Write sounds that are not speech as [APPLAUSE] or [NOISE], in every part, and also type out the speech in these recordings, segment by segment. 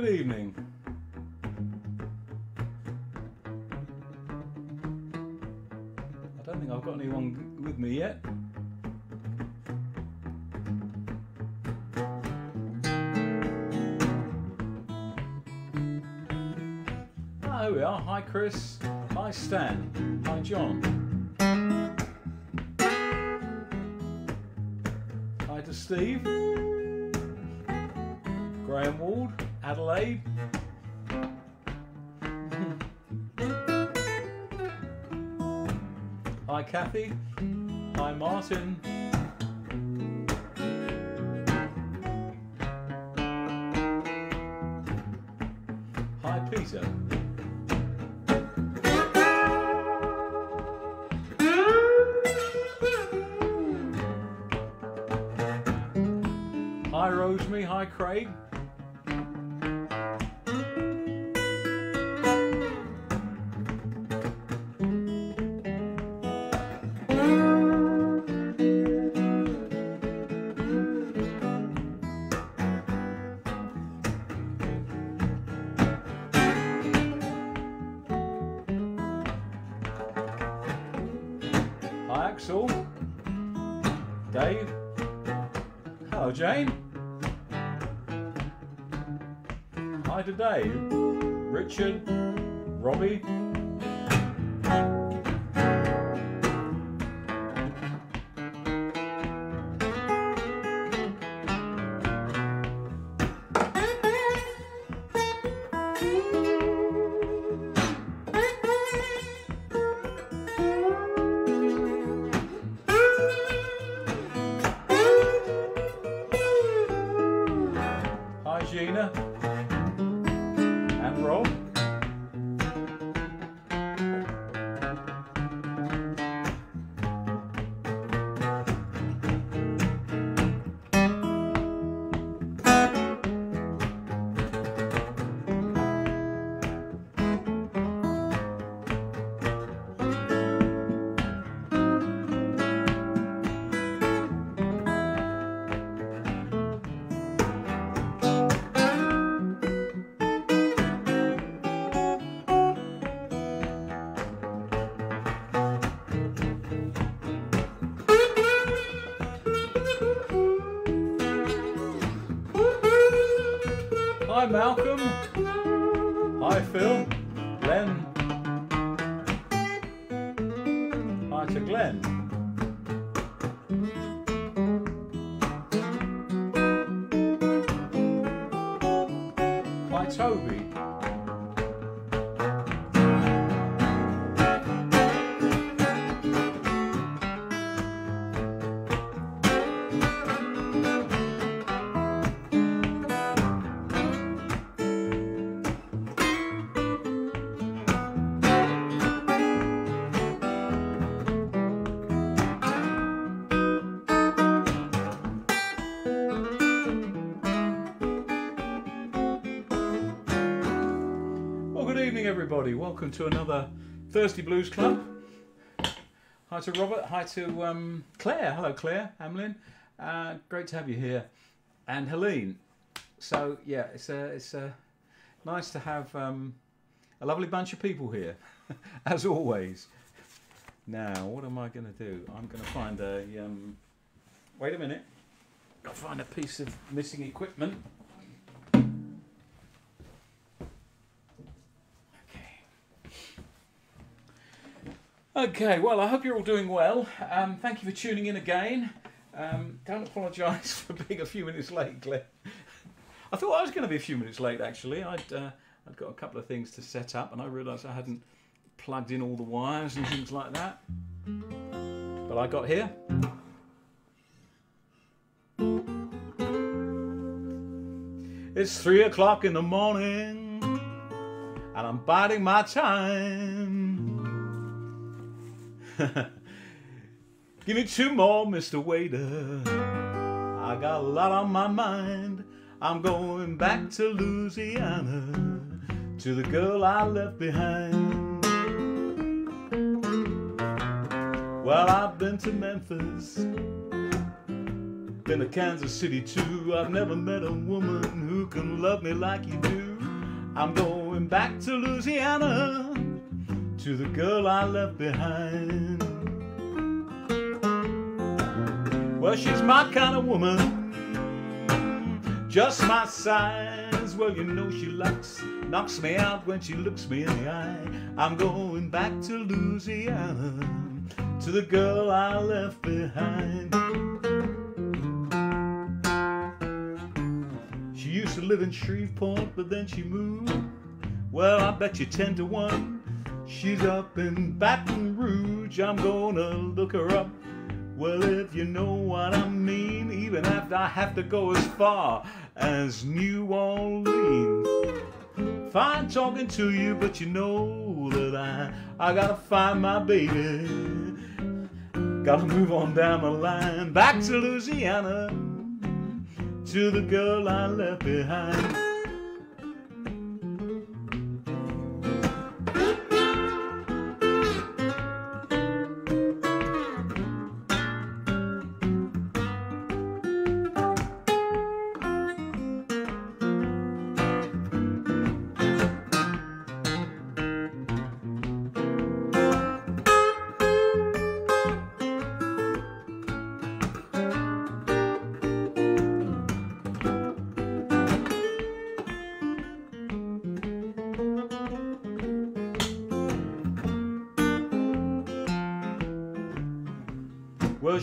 Good evening. I don't think I've got anyone with me yet. Ah, here we are. Hi, Chris. Hi, Stan. Hi, John. Hi to Steve. Graham Ward, Adelaide. Hi, Kathy. Hi, Martin. Richard. Malcolm. Welcome to another Thirsty Blues Club. Hi to Robert. Hi to um, Claire. Hello, Claire Hamlin. Uh, great to have you here, and Helene. So yeah, it's a, it's a, nice to have um, a lovely bunch of people here, [LAUGHS] as always. Now, what am I going to do? I'm going to find a. Um, wait a minute. To find a piece of missing equipment. Okay, well, I hope you're all doing well. Um, thank you for tuning in again. Um, don't apologise [LAUGHS] for being a few minutes late, Claire. I thought I was going to be a few minutes late, actually. I'd, uh, I'd got a couple of things to set up, and I realised I hadn't plugged in all the wires and things like that. But I got here. It's three o'clock in the morning, and I'm biding my time. [LAUGHS] Give me two more, Mr. Waiter. I got a lot on my mind. I'm going back to Louisiana to the girl I left behind. Well, I've been to Memphis, been to Kansas City too. I've never met a woman who can love me like you do. I'm going back to Louisiana to the girl I left behind. Well, she's my kind of woman, just my size. Well, you know she likes, knocks me out when she looks me in the eye. I'm going back to Louisiana to the girl I left behind. She used to live in Shreveport, but then she moved. Well, I bet you 10 to 1. She's up in Baton Rouge. I'm gonna look her up. Well, if you know what I mean, even after I have to go as far as New Orleans. Fine talking to you, but you know that I I gotta find my baby. Gotta move on down the line, back to Louisiana, to the girl I left behind.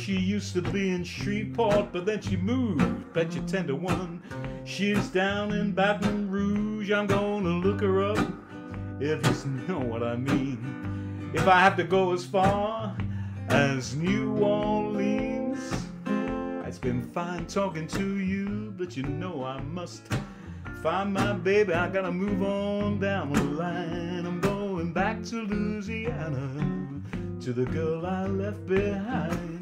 She used to be in Shreveport, but then she moved. Bet you 10 to 1. She's down in Baton Rouge. I'm gonna look her up if you know what I mean. If I have to go as far as New Orleans, it's been fine talking to you, but you know I must find my baby. I gotta move on down the line. I'm going back to Louisiana to the girl I left behind.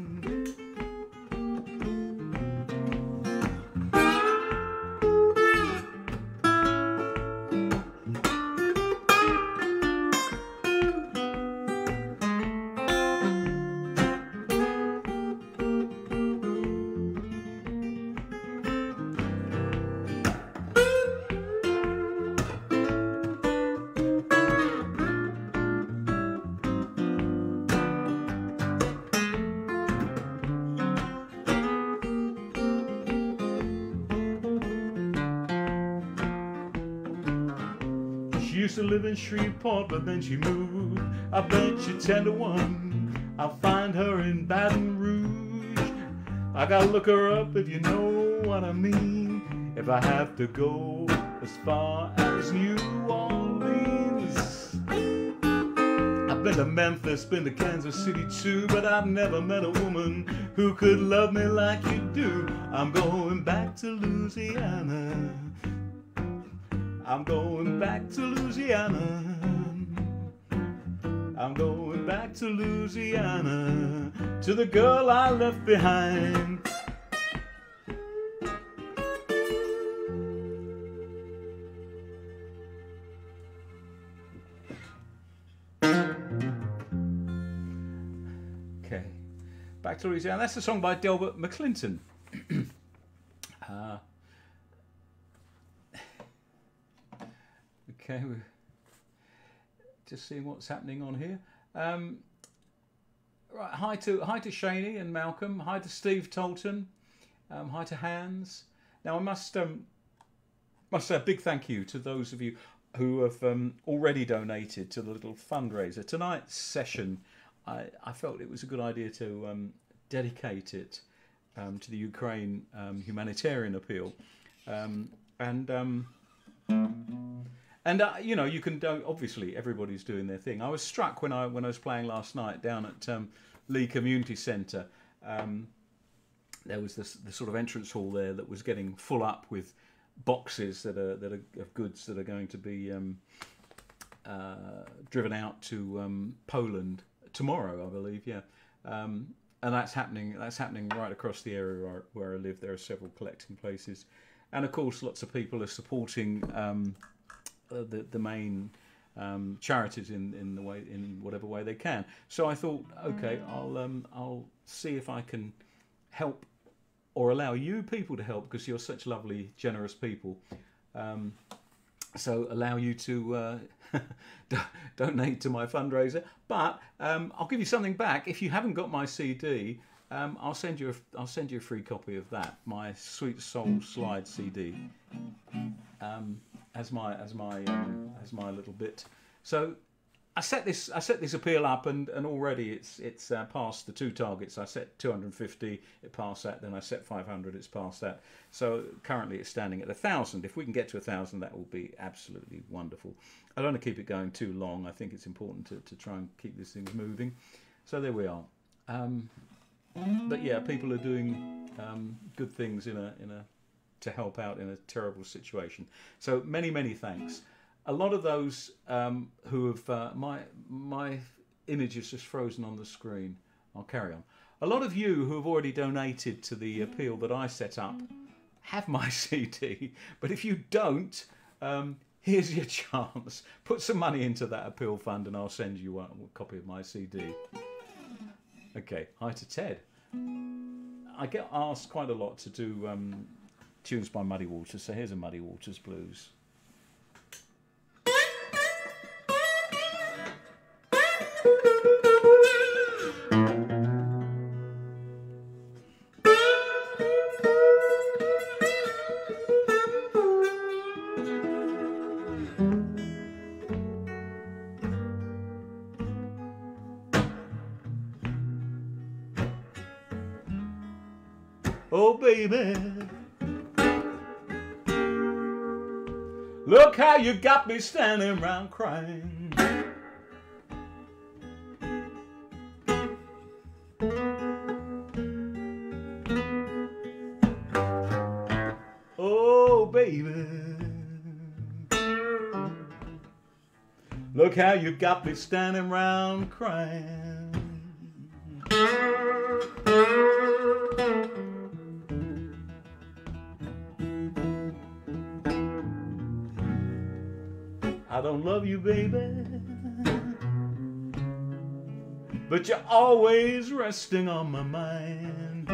Shreveport, but then she moved. I bet you 10 to 1. I'll find her in Baton Rouge. I gotta look her up if you know what I mean. If I have to go as far as New Orleans. I've been to Memphis, been to Kansas City too, but I've never met a woman who could love me like you do. I'm going back to Louisiana. I'm going back to Louisiana. I'm going back to Louisiana to the girl I left behind. Okay, back to Louisiana. That's a song by Delbert McClinton. [CLEARS THROAT] uh, Okay, we're just seeing what's happening on here. Um, right, hi to hi to Shaney and Malcolm. Hi to Steve Tolton. Um, hi to Hans. Now I must um, must say a big thank you to those of you who have um, already donated to the little fundraiser tonight's session. I, I felt it was a good idea to um, dedicate it um, to the Ukraine um, humanitarian appeal, um, and. And uh, you know, you can obviously everybody's doing their thing. I was struck when I when I was playing last night down at um, Lee Community Centre. Um, there was this the sort of entrance hall there that was getting full up with boxes that are that are of goods that are going to be um, uh, driven out to um, Poland tomorrow, I believe. Yeah. Um, and that's happening. That's happening right across the area where, where I live. There are several collecting places, and of course, lots of people are supporting um, the the main um, charities in, in the way in whatever way they can. So I thought, okay, I'll um, I'll see if I can help or allow you people to help because you're such lovely, generous people. Um, so allow you to uh, [LAUGHS] donate to my fundraiser. But um, I'll give you something back if you haven't got my CD. Um, I'll send you a, I'll send you a free copy of that, my Sweet Soul Slide CD, um, as my as my um, as my little bit. So I set this I set this appeal up and, and already it's it's uh, passed the two targets. I set 250, it passed that. Then I set 500, it's passed that. So currently it's standing at a thousand. If we can get to a thousand, that will be absolutely wonderful. I don't want to keep it going too long. I think it's important to, to try and keep this thing moving. So there we are. Um, but yeah, people are doing um, good things in a in a to help out in a terrible situation. So many many thanks a lot of those um, who have uh, my my image is just frozen on the screen. I'll carry on. A lot of you who have already donated to the appeal that I set up have my [LAUGHS] CD, but if you don't, um, here's your [LAUGHS] chance. Put some money into that appeal fund, and I'll send you a, copy of my CD. Okay, hi to Ted. I get asked quite a lot to do um, tunes by Muddy Waters, so here's a Muddy Waters blues. Look how you got me standing around crying. Oh, baby. Look how you got me standing around crying. Baby. But you're always resting on my mind.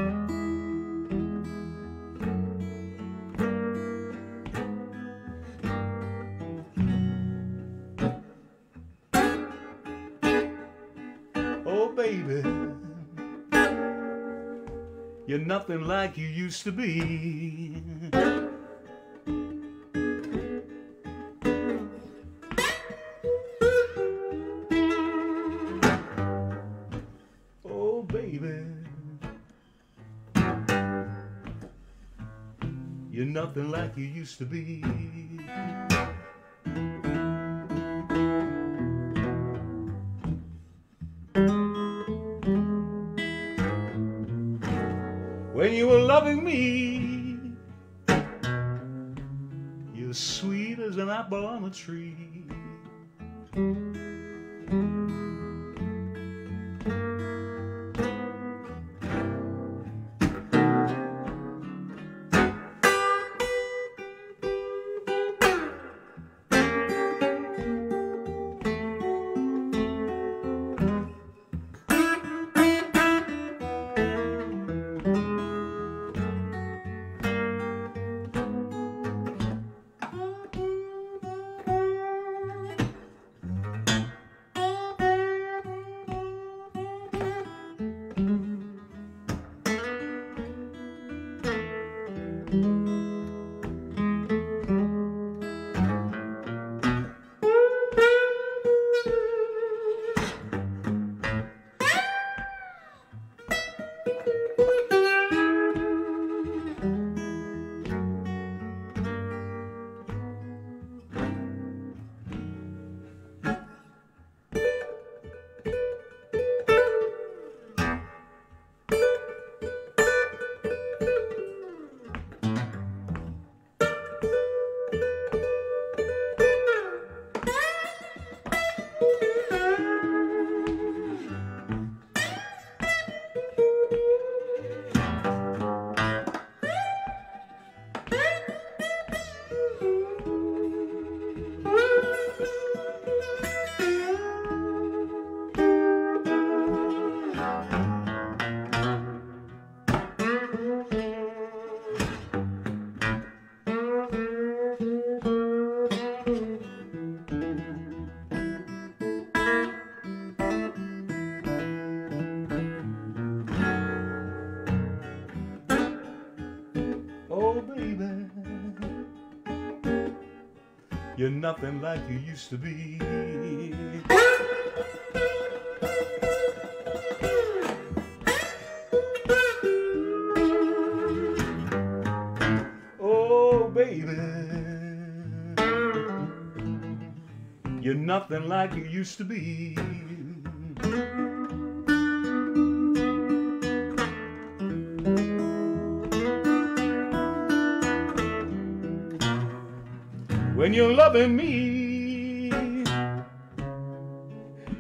Oh, baby. You're nothing like you used to be. Nothing like you used to be. You're nothing like you used to be. Oh, baby. You're nothing like you used to be. When you're loving me,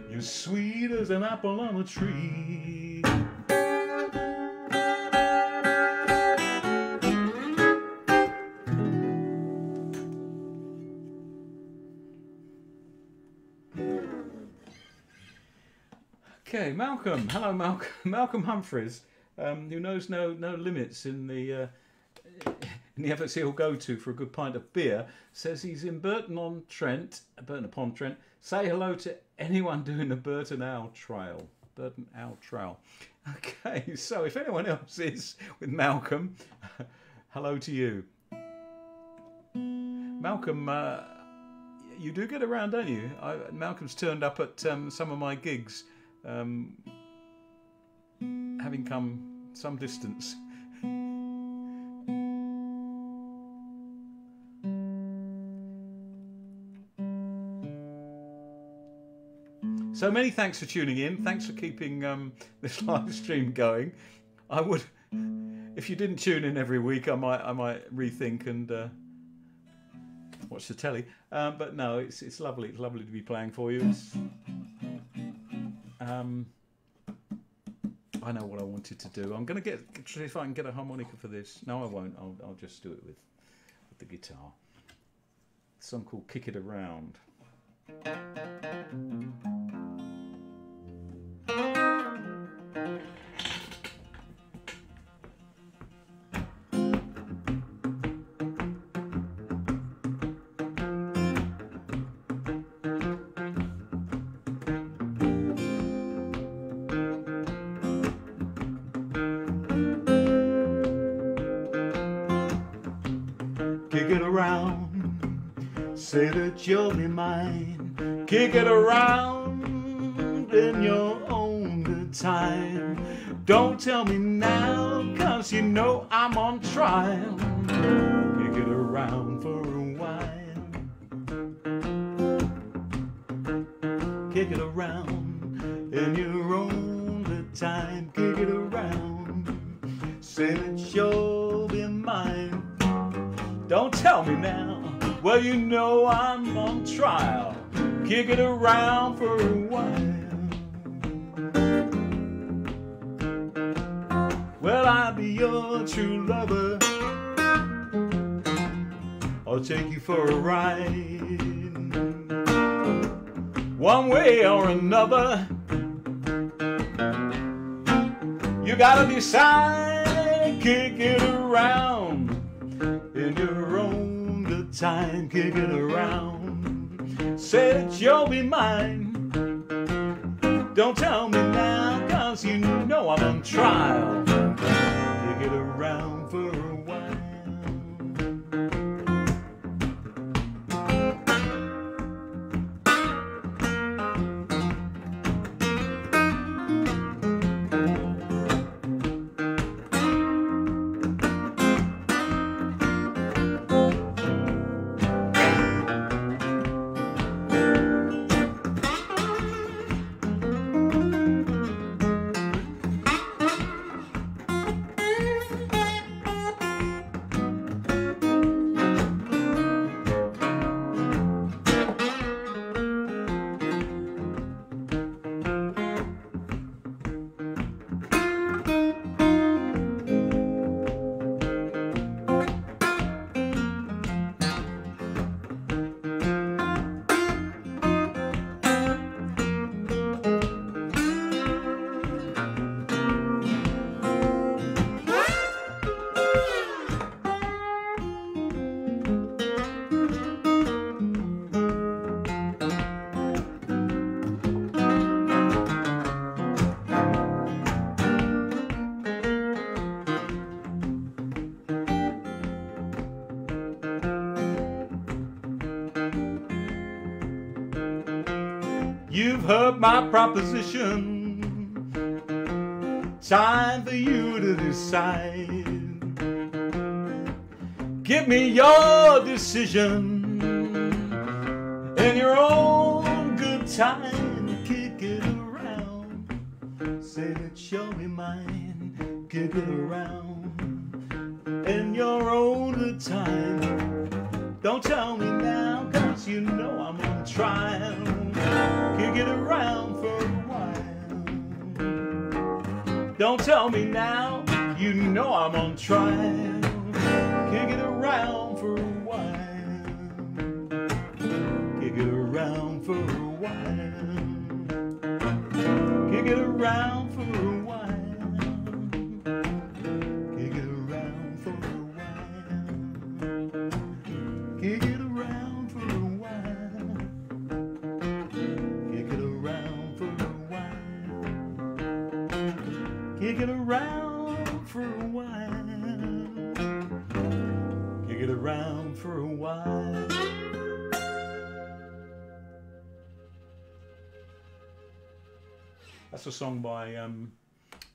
you're sweet as an apple on a tree. Okay, Malcolm. Hello, Malcolm. [LAUGHS] Malcolm Humphreys, um, who knows no no limits in the uh, the efforts he'll go to for a good pint of beer, says he's in Burton on Trent, Burton upon Trent. Say hello to anyone doing the Burton Owl Trail. Burton Owl Trail. [LAUGHS] Okay, so if anyone else is with Malcolm, [LAUGHS] hello to you. Malcolm, uh, you do get around, don't you? I, Malcolm's turned up at um, some of my gigs, um, having come some distance. [LAUGHS] So many thanks for tuning in. Thanks for keeping um, [LAUGHS] this live stream going. I would, if you didn't tune in every week, I might I might rethink and uh, watch the telly. Um, but no, it's it's lovely. It's lovely to be playing for you. It's, um, I know what I wanted to do. I'm going to get see if I can get a harmonica for this. No, I won't. I'll, I'll just do it with with the guitar. Song called "Kick It Around." That you'll be mine. Kick it around in your own good time. Don't tell me now, cause you know I'm on trial. For a ride. One way or another. You gotta decide, kick it around in your own good time, kick it around. Say that you'll be mine. Don't tell me now, cause you know I'm on trial. My proposition. Time for you to decide. Give me your decision That's a song by um,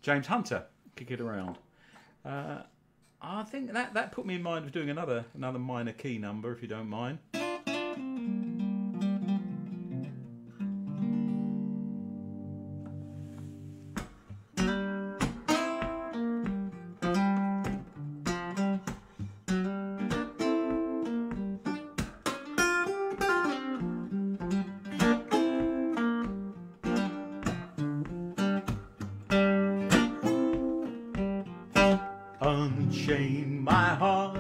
James Hunter. Kick it around. Uh, I think that, that put me in mind of doing another another minor key number, if you don't mind. Unchain my heart,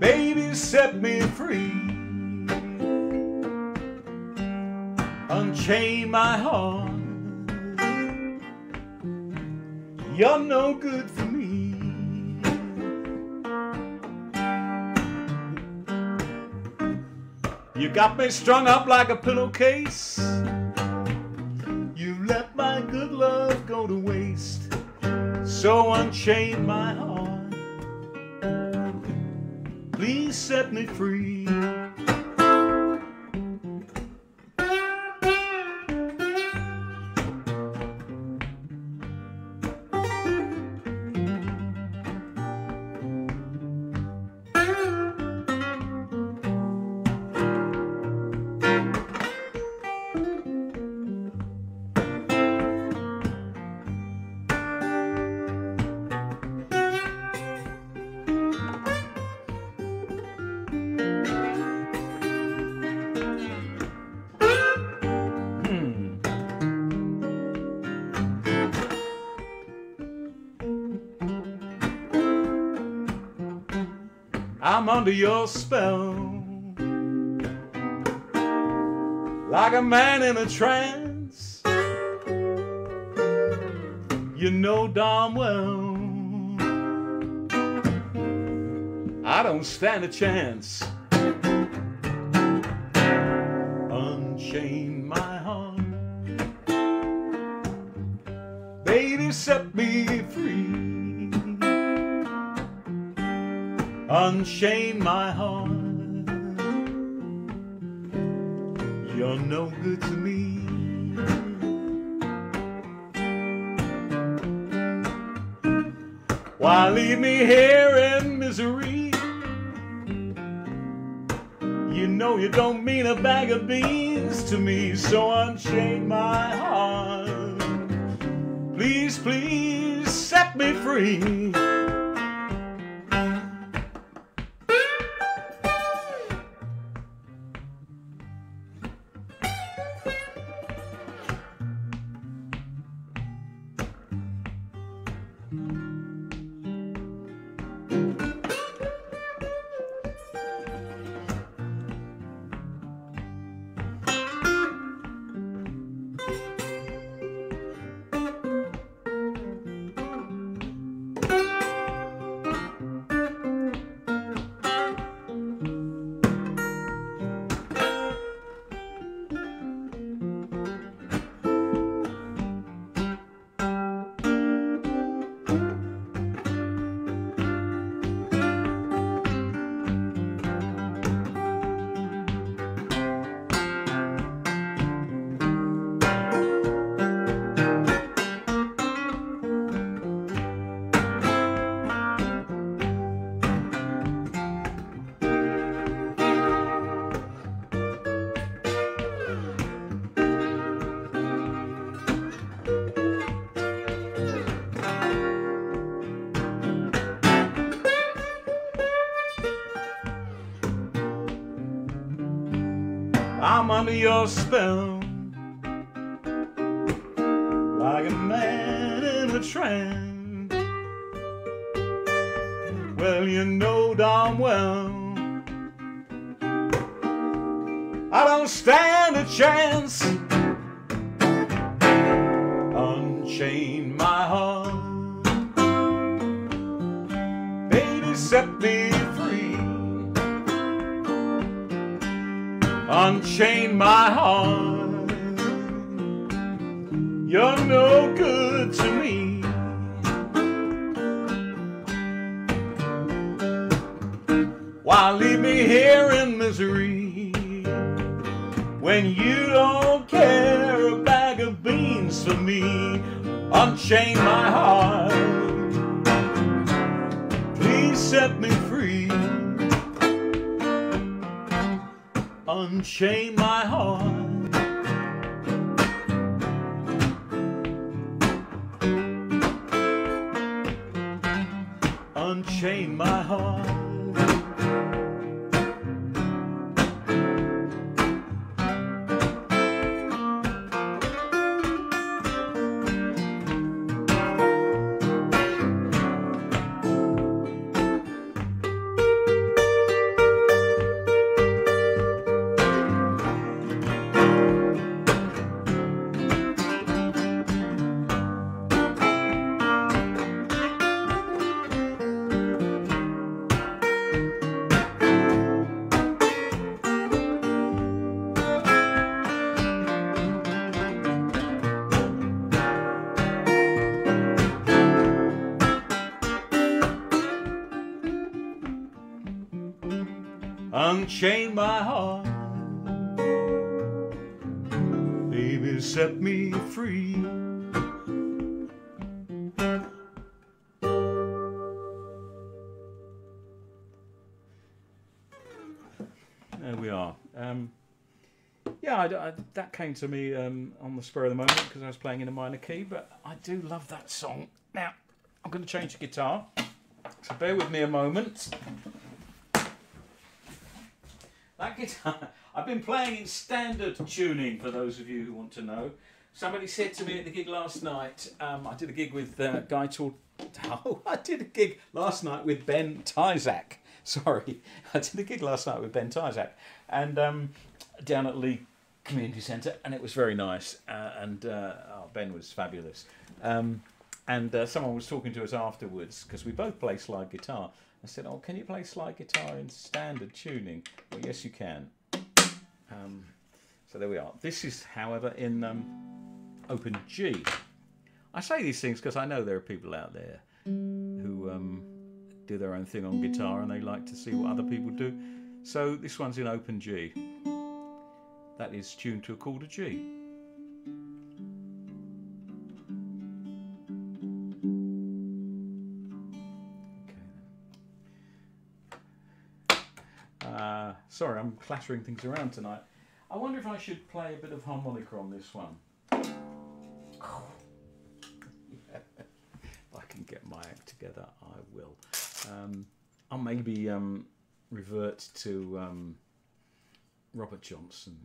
baby, set me free. Unchain my heart, you're no good for me. You got me strung up like a pillowcase. Unchain my heart. Under your spell like a man in a trance. You know darn well I don't stand a chance. Unchain my heart. Mm-hmm. I'm under your spell. Unchain Unchain my heart. Baby, set me free. There we are. Um, yeah, I, I, that came to me um, on the spur of the moment because I was playing in a minor key, but I do love that song. Now, I'm going to change the guitar, so bear with me a moment. That guitar, [LAUGHS] I've been playing in standard tuning for those of you who want to know. Somebody said to me at the gig last night, um, I did a gig with uh, guy called, [LAUGHS] oh, I did a gig last night with Ben Tyzack. [LAUGHS] Sorry, I did a gig last night with Ben Tyzack and um, down at Lee Community Centre, and it was very nice. Uh, and uh, oh, Ben was fabulous. Um, and uh, someone was talking to us afterwards because we both play slide guitar. I said, "Oh, can you play slide guitar in standard tuning?" Well, yes, you can. Um, so there we are. This is, however, in um, open G. I say these things because I know there are people out there who um, do their own thing on guitar and they like to see what other people do. So this one's in open G. That is tuned to a chord of G. sorry, I'm clattering things around tonight. I wonder if I should play a bit of harmonica on this one. [LAUGHS] if I can get my act together, I will. Um, I'll maybe um, revert to um, Robert Johnson.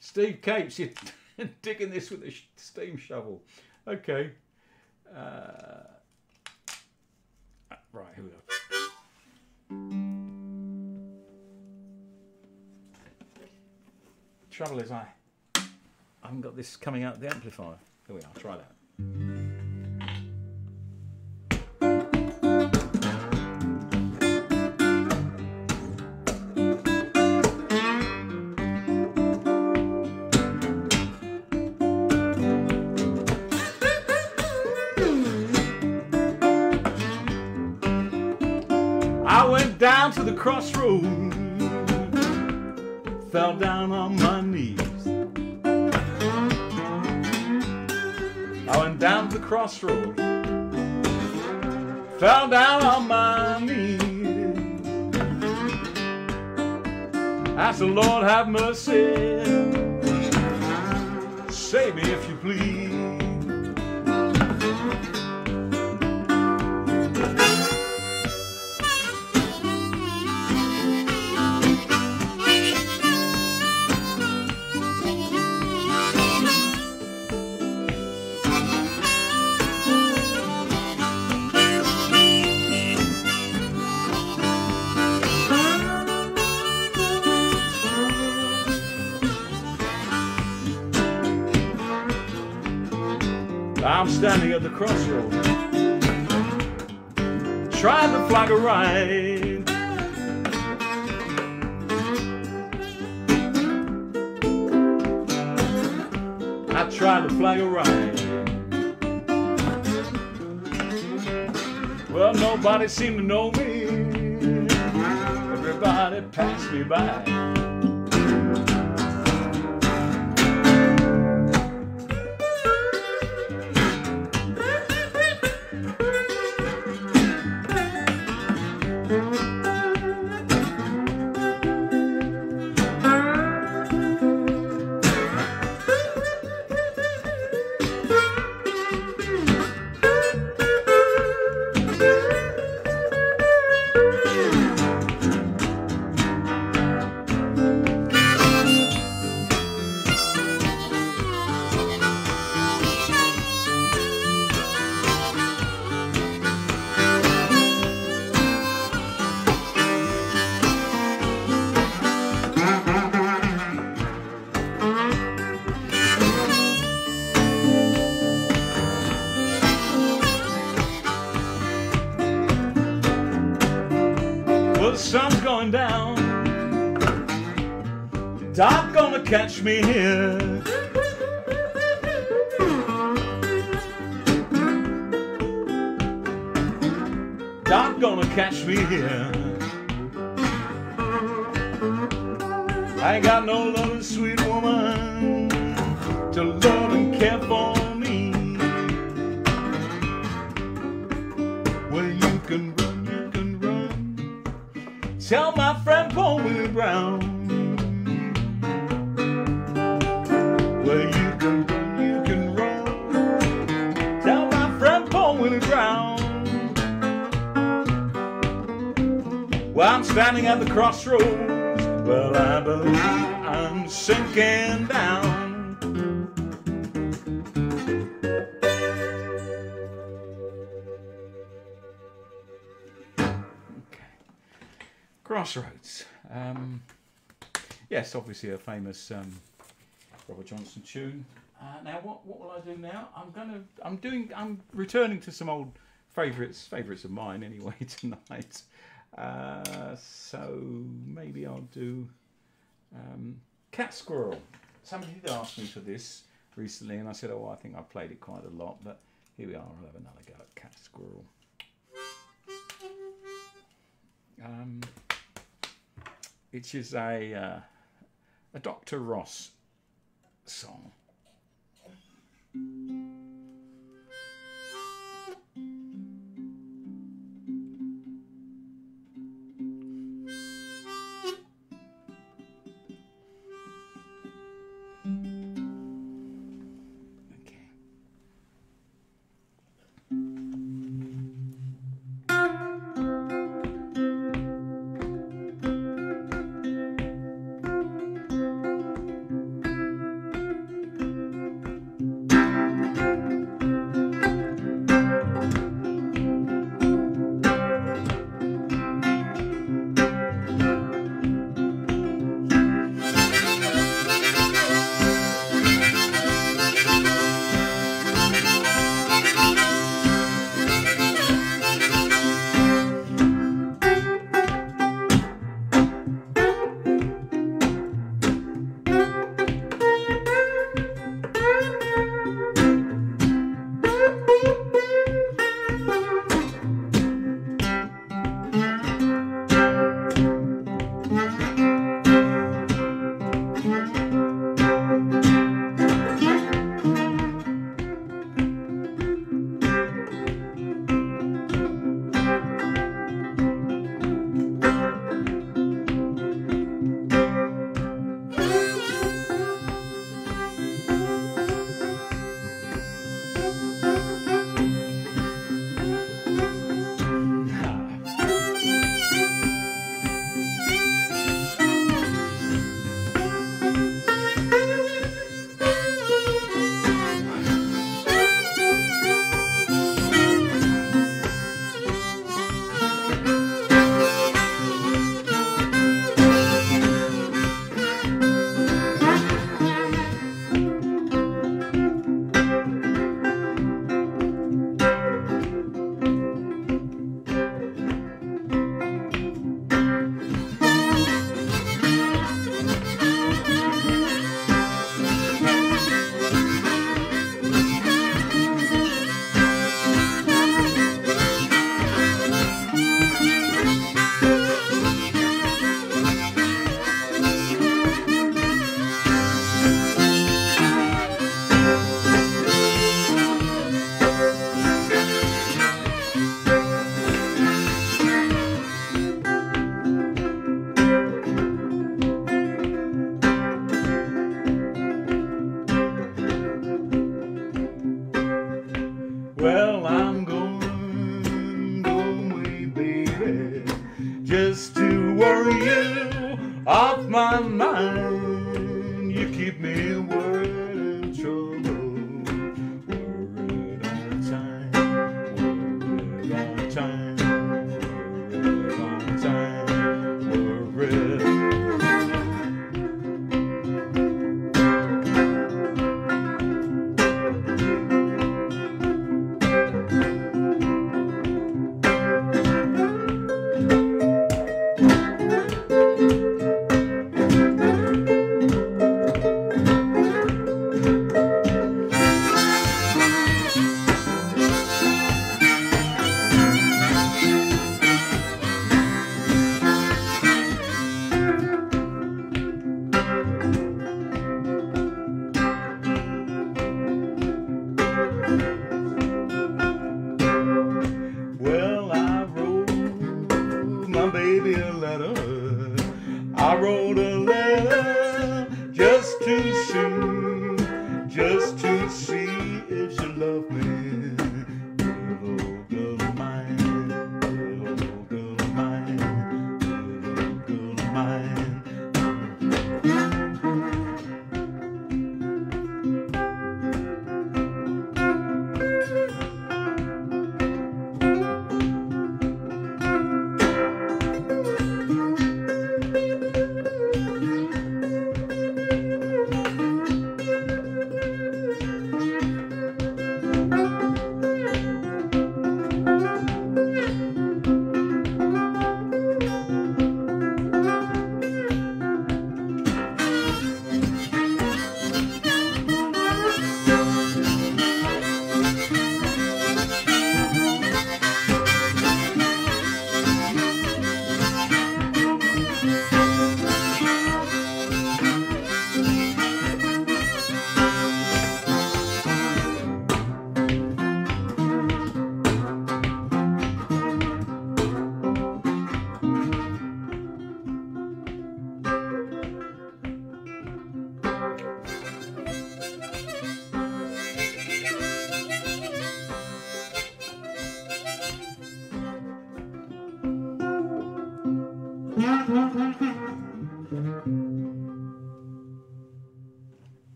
Steve Capes, you're [LAUGHS] digging this with a steam shovel. Okay. Uh, Right, here we go. Trouble is, I, I haven't got this coming out the amplifier. Here we are, try that. I went down to the crossroad, fell down on my knees. I went down to the crossroad, fell down on my knees. Asked the Lord have mercy, save me if you please. Standing at the crossroads, trying to flag a right. I tried to flag a right. Well, nobody seemed to know me. Everybody passed me by. Me here. Gonna catch me here. I ain't got no loving sweet woman to love and care for me. Well, you can run, you can run. Tell my friend Paul Willie Brown. Well, I'm standing at the crossroads. Well, I believe I'm sinking down. Crossroads. Um, yes, obviously a famous um, Robert Johnson tune. Uh, now, what what will I do now? I'm gonna I'm doing I'm returning to some old favourites favourites of mine anyway [LAUGHS] tonight. Uh, so maybe I'll do um, Cat Squirrel. Somebody did ask me for this recently, and I said, "Oh, I think I've played it quite a lot." But here we are. I'll have another go at Cat Squirrel. Um, it is a uh, a Dr. Ross song.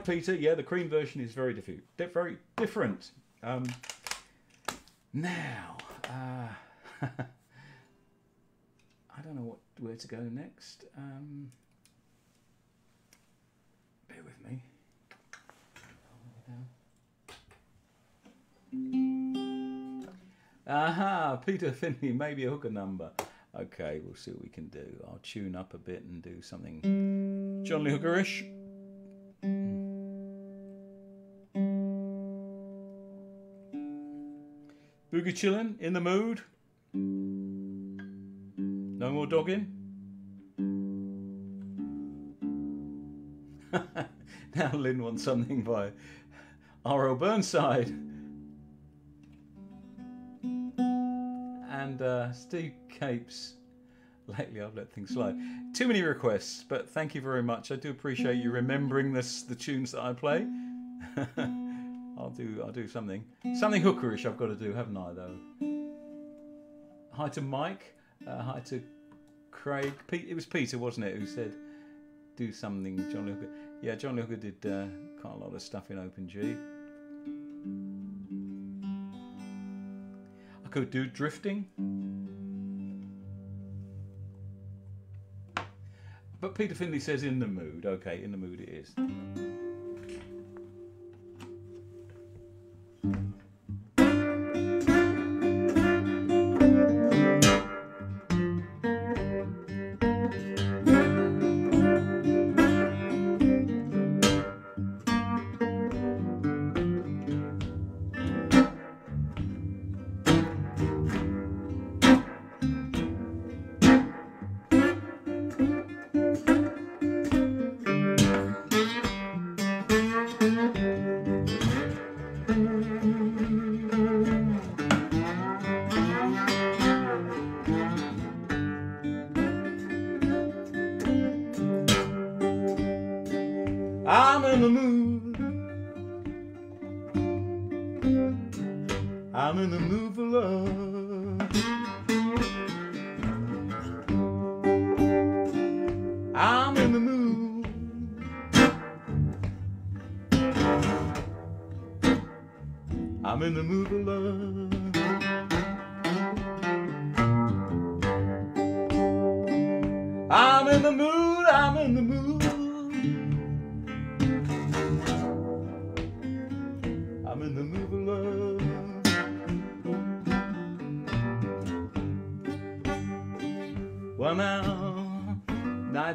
Peter. Yeah, the cream version is very diffu- di- very different. Um, now, uh, [LAUGHS] I don't know what where to go next. Um, bear with me. Aha, Peter Finley, maybe a hooker number. Okay, we'll see what we can do. I'll tune up a bit and do something John Lee Hookerish. Boogie chillin', in the mood. No more dogging. [LAUGHS] now Lynn wants something by R.L. Burnside. And uh, Steve Capes. Lately, I've let things slide. Too many requests, but thank you very much. I do appreciate you remembering this, the tunes that I play. [LAUGHS] I'll do, I'll do something, something hookerish. I've got to do, haven't I? Though. Hi to Mike. Uh, hi to Craig. Pete, it was Peter, wasn't it, who said do something? John Hooker. Yeah, John Hooker did uh, quite a lot of stuff in Open G. I could do drifting. But Peter Finley says in the mood. Okay, in the mood it is.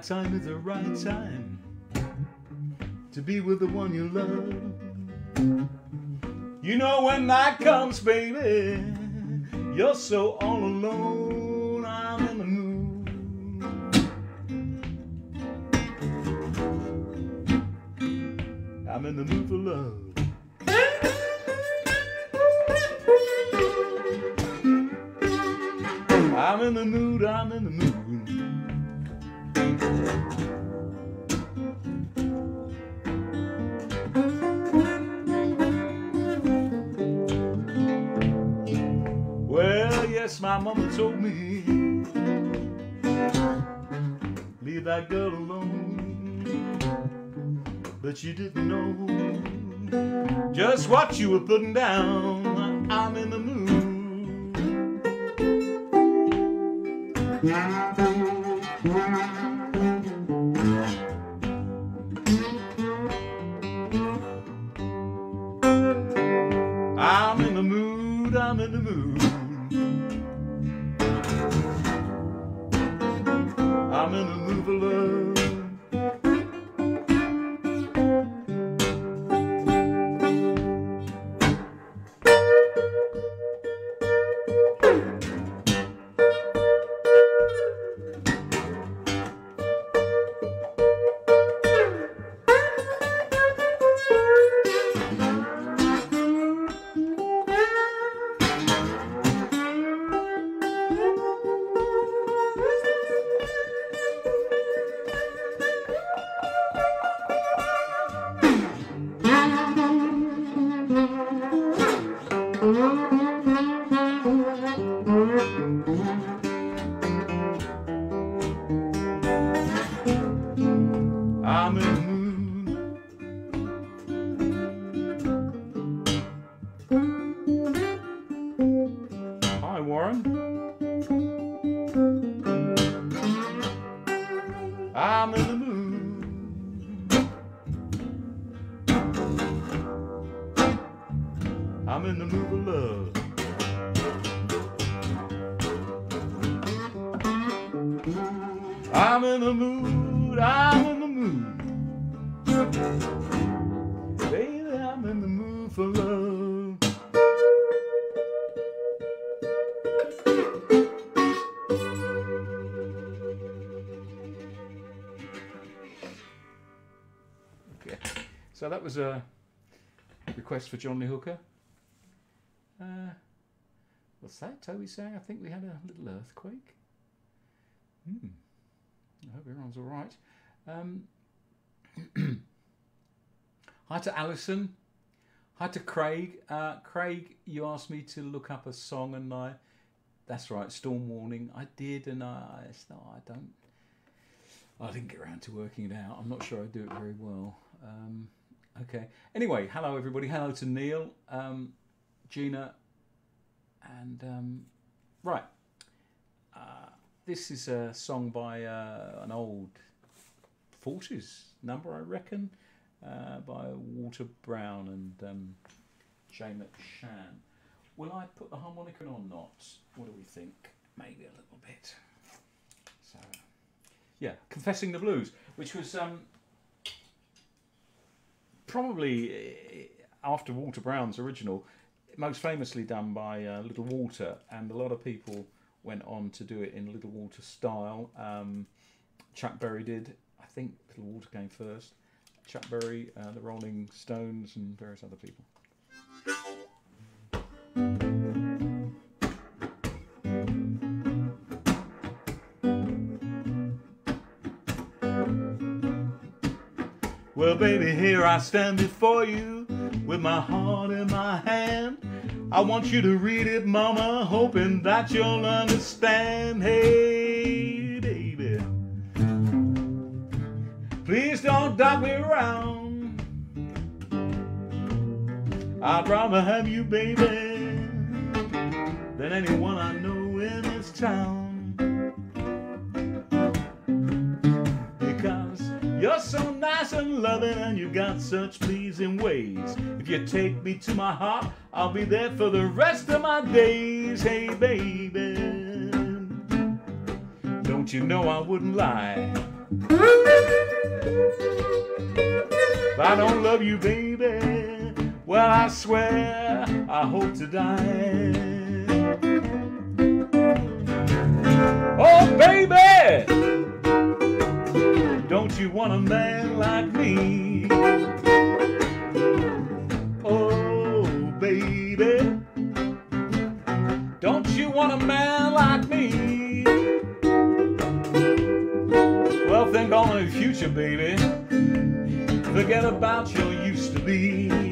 Nighttime is the right time to be with the one you love. You know, when night comes, baby, you're so all alone. I'm in the mood. I'm in the mood for love. Me. Leave that girl alone. But you didn't know just what you were putting down. I'm in the mood. So that was a request for John Lee Hooker. Uh, what's that? Toby saying, I think we had a little earthquake. Hmm. I hope everyone's all right. Um, [CLEARS THROAT] hi to Alison. Hi to Craig. Uh, Craig, you asked me to look up a song, and I. That's right, Storm Warning. I did, and I. It's not, I don't. I didn't get around to working it out. I'm not sure I do it very well. Um, okay. Anyway, hello everybody. Hello to Neil, um, Gina, and um, right. Uh, this is a song by uh, an old 40s number, I reckon, uh, by Walter Brown and um, Jay McShann. Will I put the harmonica on or not? What do we think? Maybe a little bit. So, yeah, Confessing the Blues, which was um, probably uh, after Walter Brown's original, most famously done by uh, Little Walter, and a lot of people went on to do it in Little Walter style. Um, Chuck Berry did, I think Little Walter came first. Chuck Berry, uh, the Rolling Stones, and various other people. Well, baby, here I stand before you with my heart in my hand. I want you to read it, mama, hoping that you'll understand. Hey, baby, please don't dog me around. I'd rather have you, baby, than anyone I know in this town. And loving and you got such pleasing ways. If you take me to my heart, I'll be there for the rest of my days. Hey, baby, don't you know I wouldn't lie? If I don't love you, baby, well, I swear I hope to die. Oh, baby! Don't you want a man like me? Oh, baby. Don't you want a man like me? Well, think on the future, baby. Forget about your used to be.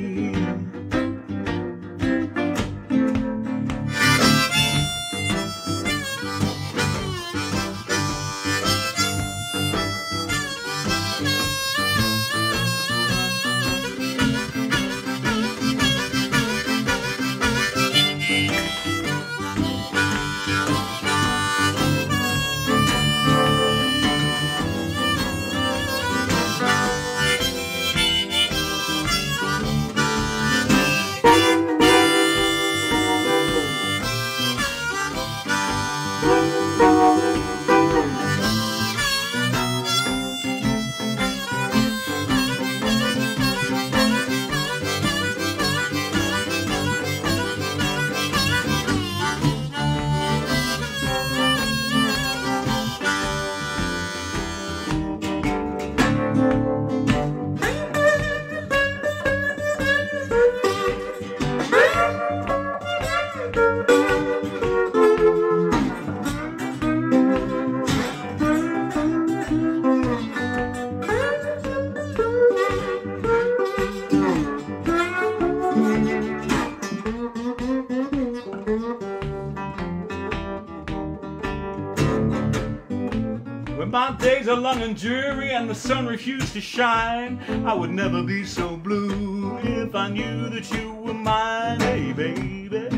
Days are long and dreary and the sun refused to shine, I would never be so blue if I knew that you were mine. Hey, baby,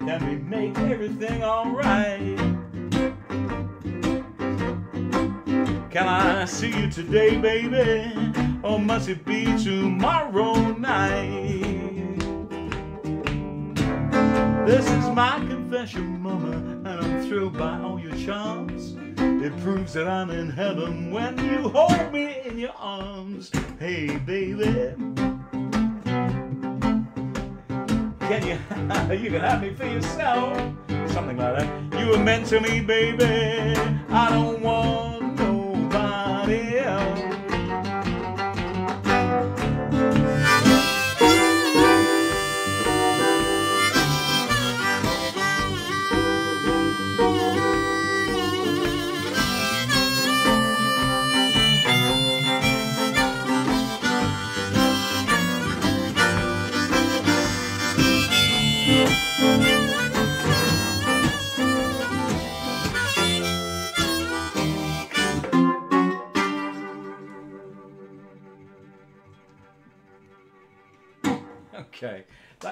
can we make everything alright? Can I see you today, baby? Or must it be tomorrow night? This is my confession, mama, and I'm thrilled by all your charms. It proves that I'm in heaven when you hold me in your arms. Hey, baby. Can you, [LAUGHS] you can have me for yourself. Something like that. You were meant to me, baby. I don't want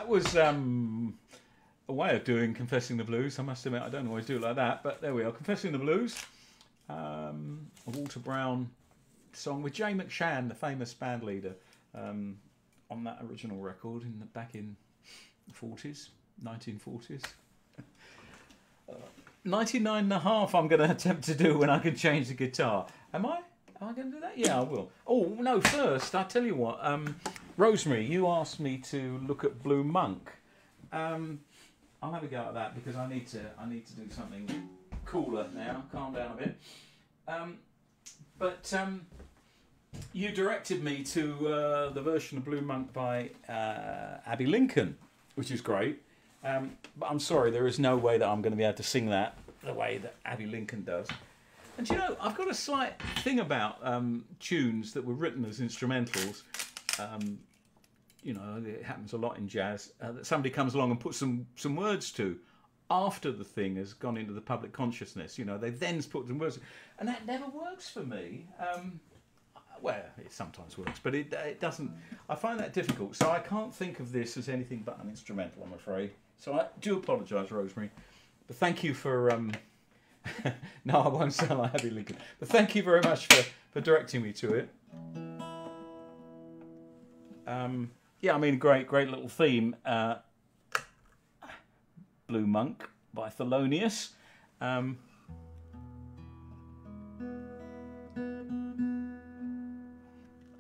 that was um, a way of doing Confessing the Blues. I must admit, I don't always do it like that, but there we are. Confessing the Blues, um, a Walter Brown song with Jay McShann, the famous band leader, um, on that original record in the, back in the 40s, 1940s. Uh, 99 and a half I'm going to attempt to do when I can change the guitar. Am I? Am I going to do that? Yeah, I will. Oh, no, first, I tell you what. Um, Rosemary, you asked me to look at Blue Monk. Um, I'll have a go at that because I need to. I need to do something cooler now. Calm down a bit. Um, but um, you directed me to uh, the version of Blue Monk by uh, Abbey Lincoln, which is great. Um, but I'm sorry, there is no way that I'm going to be able to sing that the way that Abbey Lincoln does. And you know, I've got a slight thing about um, tunes that were written as instrumentals um, you know, it happens a lot in jazz, uh, that somebody comes along and puts some, some words to after the thing has gone into the public consciousness. You know, they then put some words, and that never works for me. Um, well, it sometimes works, but it, it doesn't. I find that difficult, so I can't think of this as anything but an instrumental. I'm afraid. So I do apologise, Rosemary, but thank you for. Um, [LAUGHS] no, I won't sound like Abbey Lincoln, but thank you very much for, for directing me to it. Um, yeah, I mean, great, great little theme. Uh, Blue Monk by Thelonious. Um,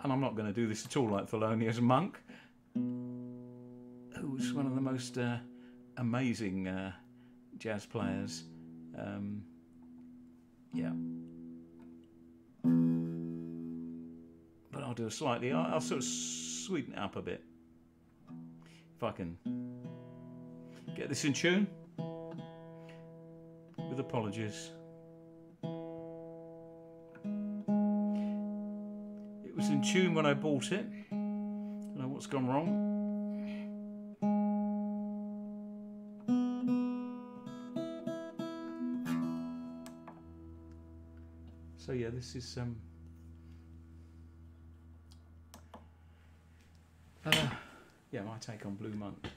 and I'm not going to do this at all like Thelonious Monk, who was one of the most uh, amazing uh, jazz players. Um, yeah. But I'll do a slightly, I'll, I'll sort of sweeten it up a bit. If I can get this in tune, with apologies. It was in tune when I bought it. Don't know what's gone wrong. So yeah, this is um, uh, my take on Blue Monk.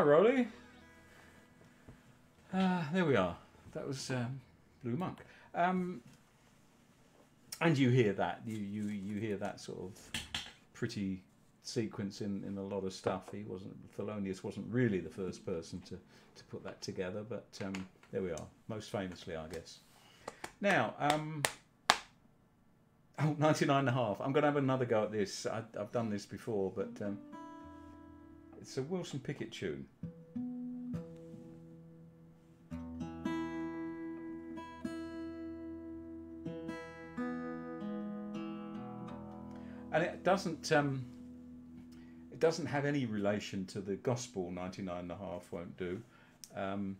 Hi, Rolly. Uh, there we are. That was um, Blue Monk. Um, and you hear that. You, you, you hear that sort of pretty sequence in, in a lot of stuff. He wasn't, Thelonious wasn't really the first person to, to put that together, but um, there we are. Most famously, I guess. Now, um, oh, 99 and a half. I'm going to have another go at this. I, I've done this before, but um, it's a Wilson Pickett tune. and it doesn't um, it doesn't have any relation to the gospel 99 and a half won't do. Um,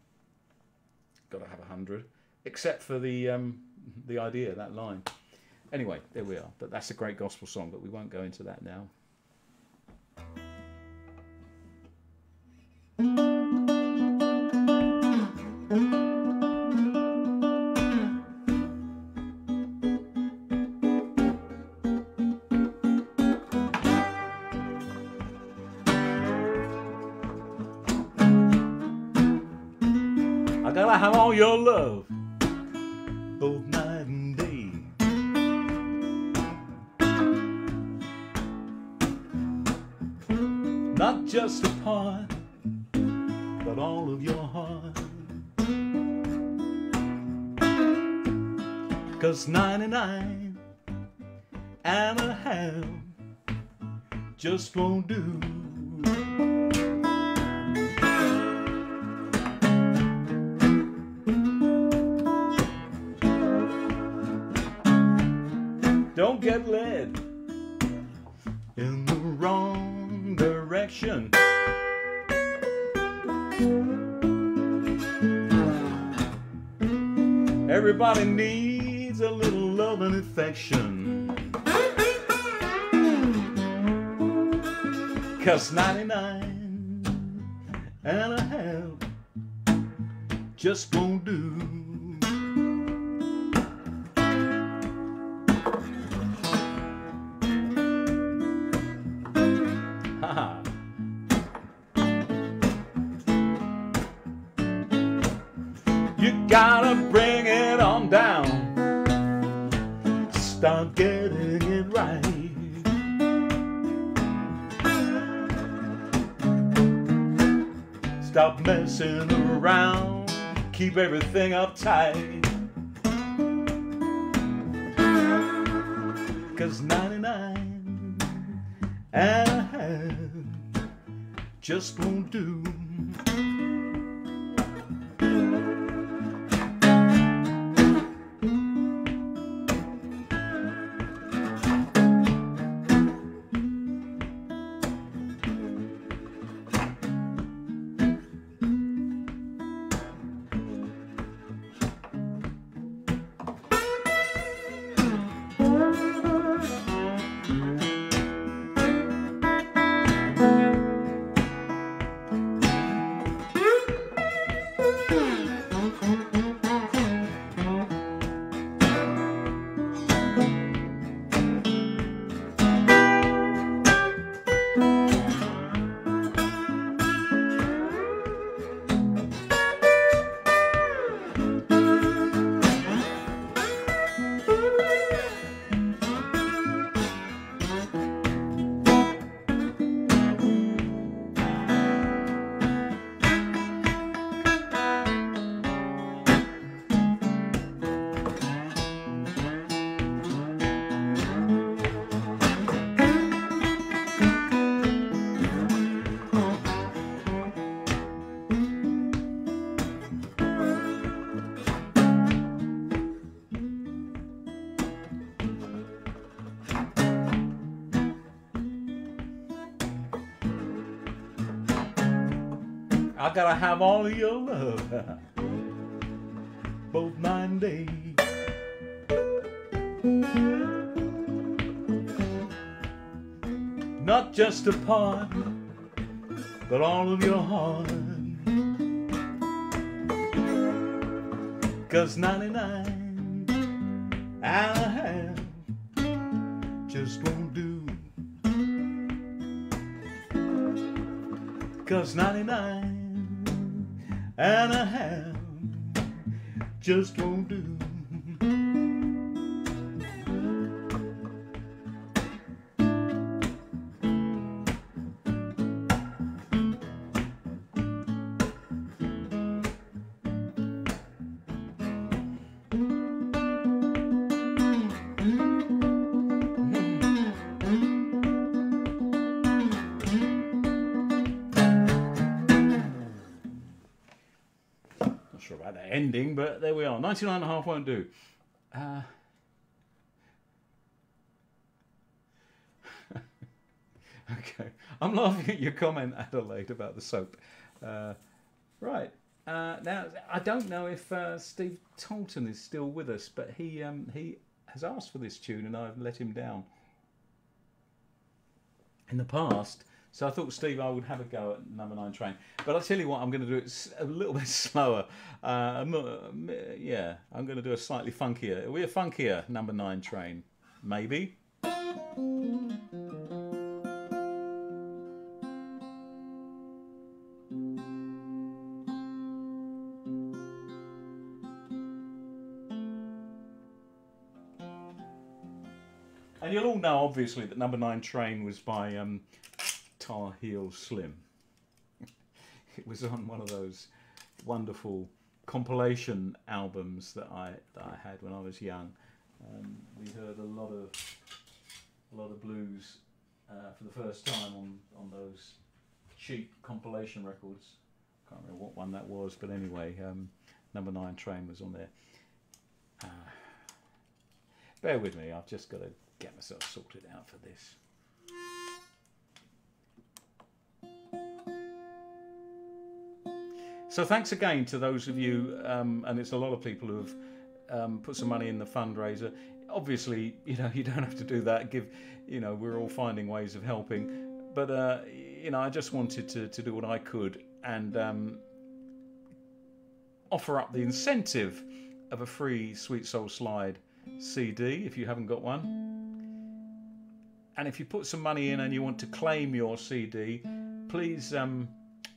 got to have a hundred except for the um, the idea that line. Anyway there we are but that's a great gospel song but we won't go into that now your love, both night and day. Not just a part, but all of your heart. Cause 99 and a half just won't do. Everybody needs a little love and affection. Cause 99 Stop messing around. Keep everything uptight. Cause 99 and a half just won't do. Gotta have all your love, [LAUGHS] both night and day. Not just a part, but all of your heart. Cause 99 and a half just won't do. Cause 99 and a ham just won't do. About that ending, but there we are. 99 and a half won't do. Uh, [LAUGHS] okay. I'm laughing at your comment, Adelaide, about the soap. Uh, right. Uh, now, I don't know if uh, Steve Tolton is still with us, but he um, he has asked for this tune and I've let him down in the past. So I thought, Steve, I would have a go at number nine train. But I'll tell you what, I'm going to do it a little [LAUGHS] bit slower. Uh, yeah, I'm going to do a slightly funkier. Are we a funkier number nine train? Maybe. And you'll all know, obviously, that number nine train was by um, Tar Heel Slim. [LAUGHS] it was on one of those wonderful compilation albums that I that I had when I was young. Um, we heard a lot of a lot of blues uh, for the first time on on those cheap compilation records. I Can't remember what one that was, but anyway, um, Number Nine Train was on there. Uh, bear with me, I've just got to get myself sorted out for this. So thanks again to those of you, um, and it's a lot of people who have um, put some money in the fundraiser. Obviously, you know [LAUGHS] you don't have to do that. Give, you know, we're all finding ways of helping, but uh, you know, I just wanted to, to do what I could and um, offer up the incentive of a free Sweet Soul Slide CD if you haven't got one. And if you put some money in and you want to claim your CD, please um,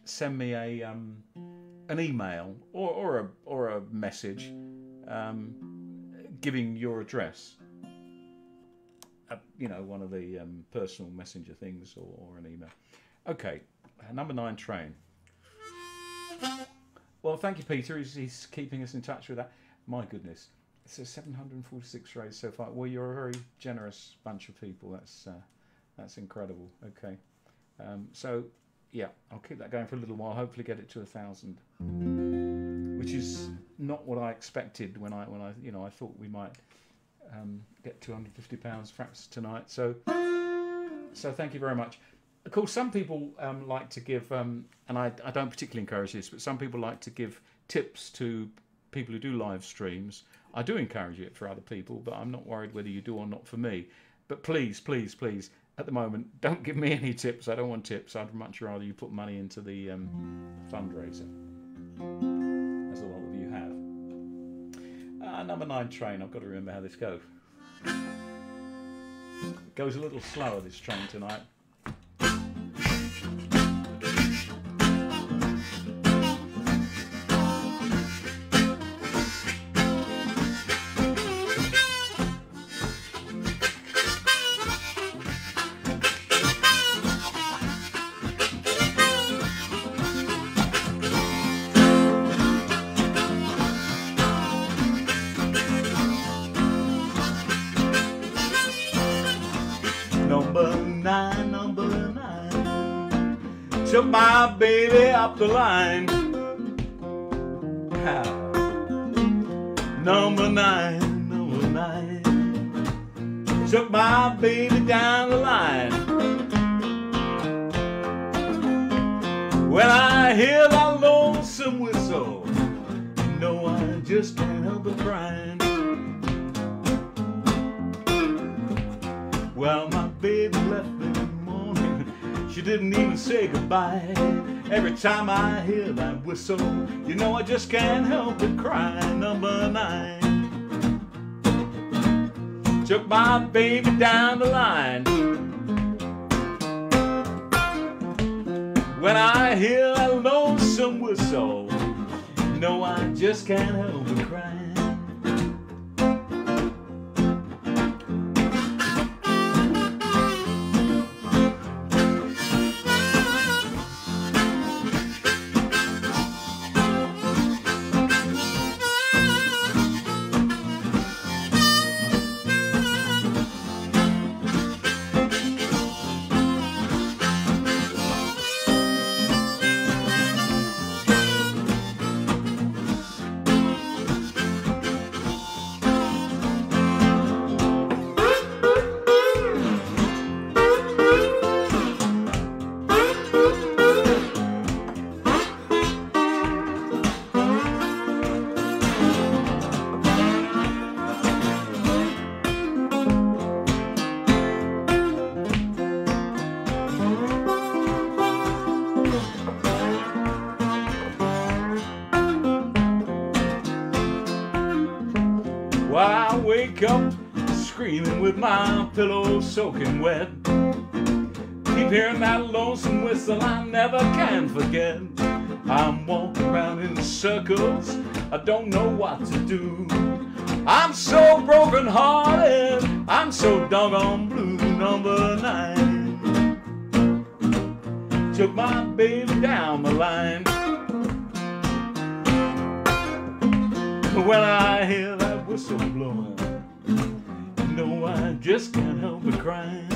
send me a um, an email or, or a or a message um, giving your address. Uh, you know, one of the um, personal messenger things or, or an email. Okay, number nine train. Well, thank you, Peter. He's, he's keeping us in touch with that. My goodness, it says 746 raised so far. Well, you're a very generous bunch of people. That's uh, that's incredible. Okay, um, so yeah, I'll keep that going for a little while. Hopefully, get it to a thousand, which is not what I expected when I when I you know I thought we might um, get 250 pounds perhaps tonight. So so thank you very much. Of course, some people um, like to give, um, and I, I don't particularly encourage this, but some people like to give tips to people who do live streams. I do encourage it for other people, but I'm not worried whether you do or not for me. But please, please, please, at the moment, don't give me any tips. I don't want tips. I'd much rather you put money into the um, fundraiser, as a lot of you have. Uh, number nine train. I've got to remember how this goes. It goes a little slower this train tonight. Time I hear that whistle, you know I just can't help but cry. Number nine took my baby down the line. When I hear that lonesome whistle, No, I just can't help but crying. I wake up screaming with my pillow soaking wet. Keep hearing that lonesome whistle I never can forget. I'm walking around in circles, I don't know what to do. I'm so broken hearted, I'm so doggone blue. Number nine took my baby down the line. When I hear whistle blowing, you know I just can't help but crying.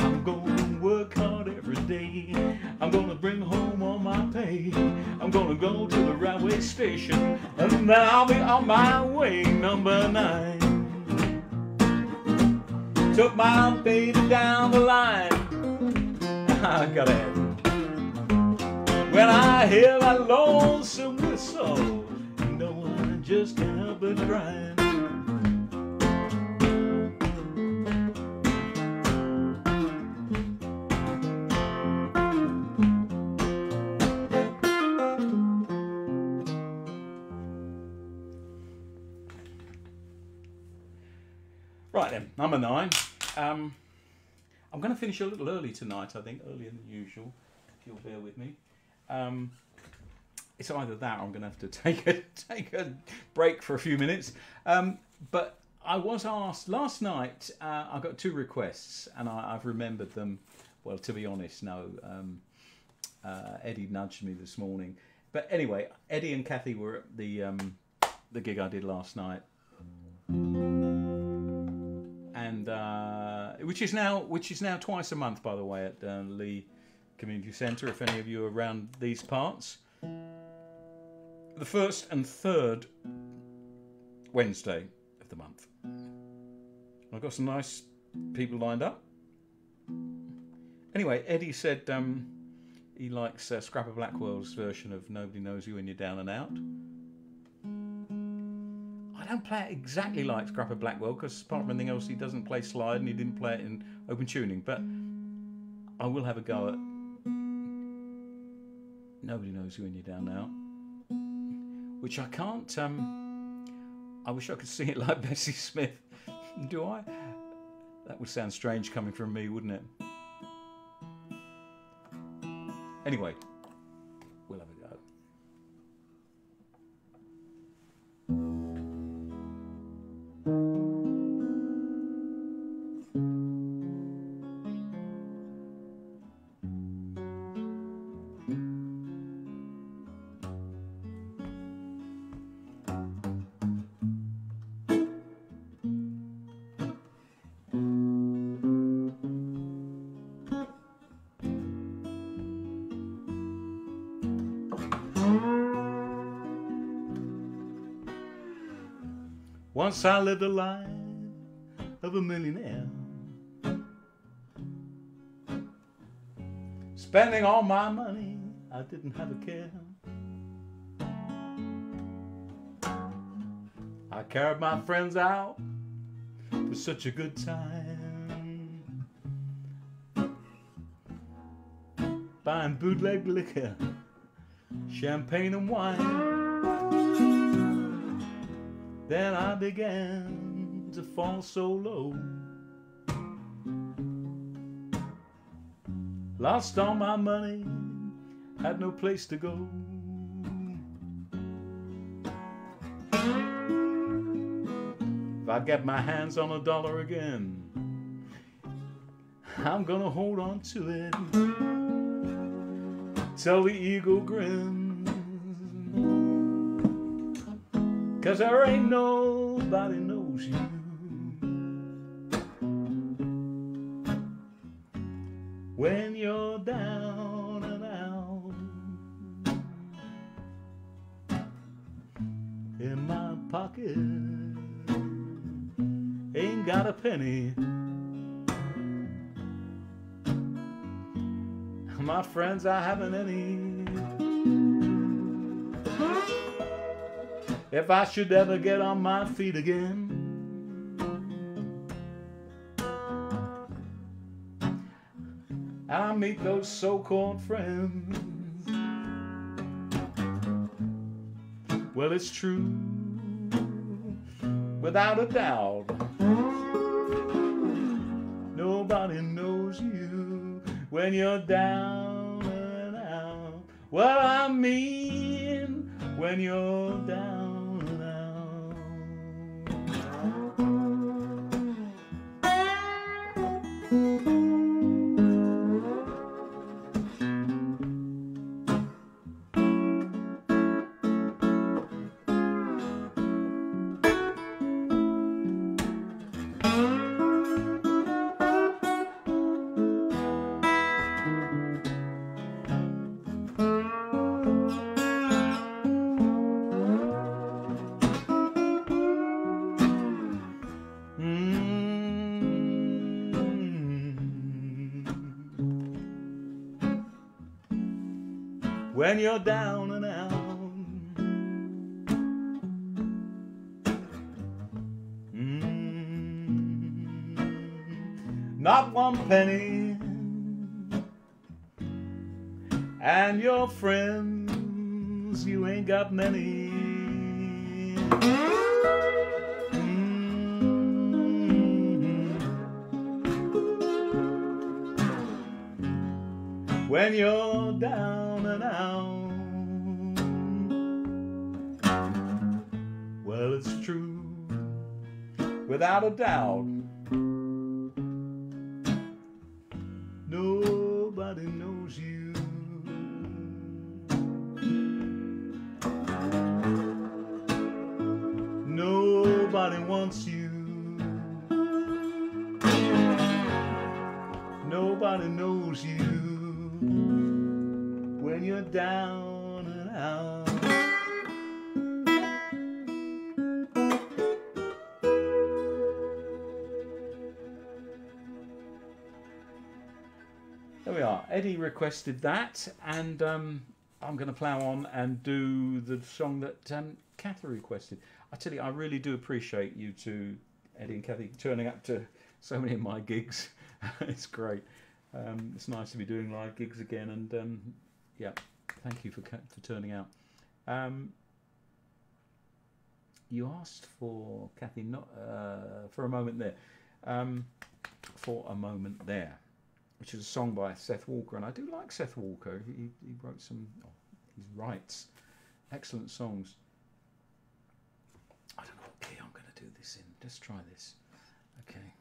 I'm gonna work hard every day. I'm gonna bring home all my pay. I'm gonna go to the railway station, and I'll be on my way. Number nine took my baby down the line. [LAUGHS] I gotta have it. When I hear that lonesome whistle, just can't help but crying. Right then, number nine. Um, I'm going to finish a little early tonight, I think, earlier than usual, if you'll bear with me. Um, it's either that or I'm going to have to [LAUGHS] take a take a break for a few minutes. Um, but I was asked last night. Uh, I got two requests, and I, I've remembered them. Well, to be honest, no. Um, uh, Eddie nudged me this morning, but anyway, Eddie and Kathy were at the um, the gig I did last night, and uh, which is now which is now twice a month, by the way, at uh, Lee Community Centre. If any of you are around these parts, the first and third Wednesday of the month. I've got some nice people lined up. Anyway, Eddie said um, he likes uh, Scrapper Blackwell's version of Nobody Knows You When You're Down and Out. I don't play it exactly like Scrapper Blackwell because apart from anything else, he doesn't play slide and he didn't play it in open tuning. But I will have a go at Nobody Knows You When You're Down and Out, which I can't. Um, I wish I could sing it like [LAUGHS] Bessie Smith. Do I? That would sound strange coming from me, wouldn't it? Anyway, Once I lived a life of a millionaire, spending all my money, I didn't have a care. I carried my friends out for such a good time, buying bootleg liquor, champagne and wine. Then I began to fall so low. Lost all my money had no place to go. If I get my hands on a dollar again, I'm gonna hold on to it till the eagle grins. Cause there ain't nobody knows you. When you're down and out in my pocket, ain't got a penny. My friends, I haven't any. If I should ever get on my feet again, I meet those so-called friends. Well, it's true, without a doubt. Nobody knows you when you're down and out. Well, I mean, when you're down when you're down and out. Mm, not one penny, and your friends, you ain't got many. when you're without a doubt. Requested that, and um, I'm going to plough on and do the song that um, Kathy requested. I tell you, I really do appreciate you two, Eddie and Kathy, turning up to so many of my gigs. [LAUGHS] it's great. Um, it's nice to be doing live gigs again, and um, yeah, thank you for for turning out. Um, you asked for Kathy, not uh, for a moment there, um, for a moment there, which is a song by Seth Walker, and I do like Seth Walker. He, he wrote some, oh, he writes excellent songs. I don't know what key I'm going to do this in. Let's try this. Okay.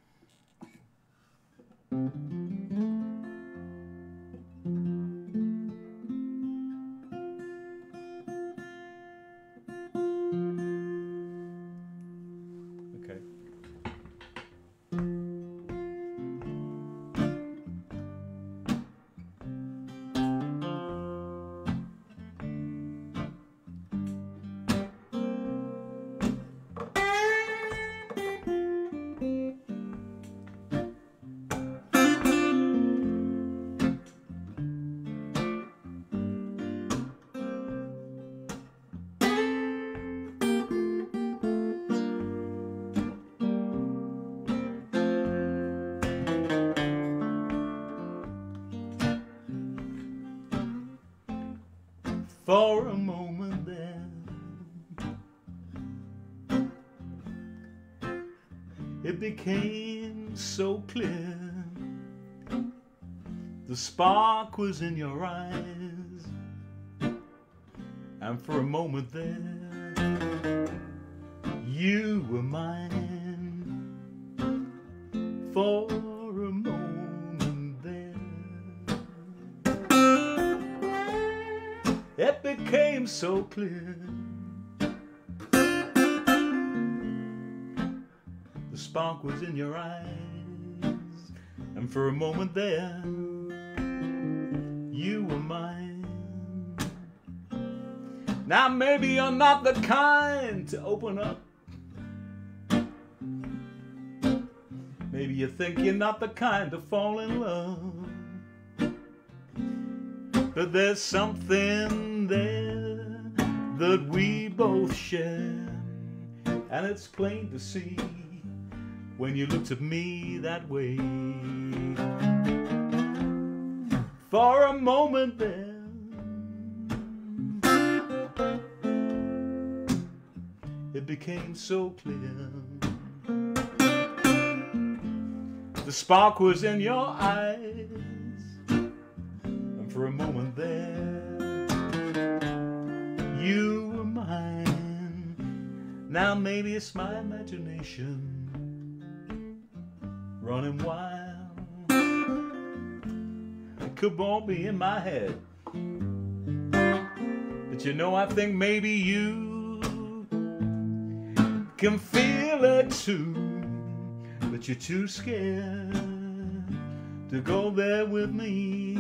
For a moment then. It became so clear. The spark was in your eyes. And for a moment there, you were mine. For so clear. The spark was in your eyes, and for a moment there, you were mine. Now maybe you're not the kind to open up. Maybe you think you're not the kind to fall in love. But there's something there that we both mm-hmm. share. And it's plain to see when you looked at me that way. For a moment there. it became so clear. The spark was in your eyes, and for a moment there, you were mine. Now maybe it's my imagination running wild. It could all be in my head. But you know, I think maybe you can feel it too, but you're too scared to go there with me.